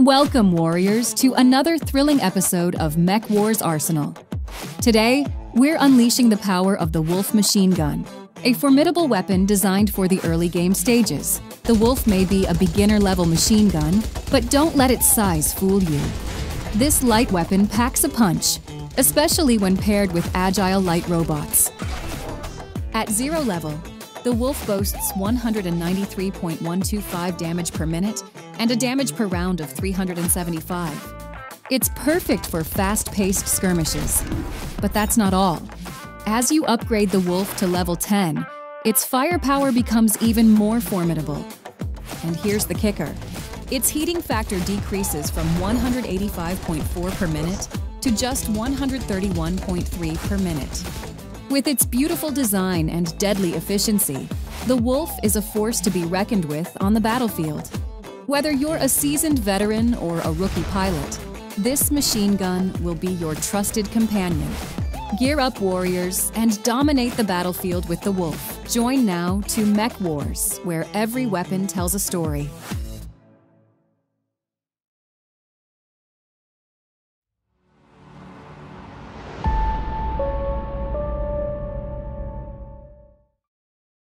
Welcome, warriors, to another thrilling episode of Mech Wars Arsenal. Today, we're unleashing the power of the Wolf machine gun, a formidable weapon designed for the early game stages. The Wolf may be a beginner level machine gun, but don't let its size fool you. This light weapon packs a punch, especially when paired with agile light robots. At zero level, the Wolf boasts 193.125 damage per minute and a damage per round of 375. It's perfect for fast paced skirmishes. But that's not all. As you upgrade the Wolf to level 10, its firepower becomes even more formidable. And here's the kicker its heating factor decreases from 185.4 per minute to just 131.3 per minute. With its beautiful design and deadly efficiency, the Wolf is a force to be reckoned with on the battlefield. Whether you're a seasoned veteran or a rookie pilot, this machine gun will be your trusted companion. Gear up, warriors, and dominate the battlefield with the Wolf. Join now to Mech Wars, where every weapon tells a story.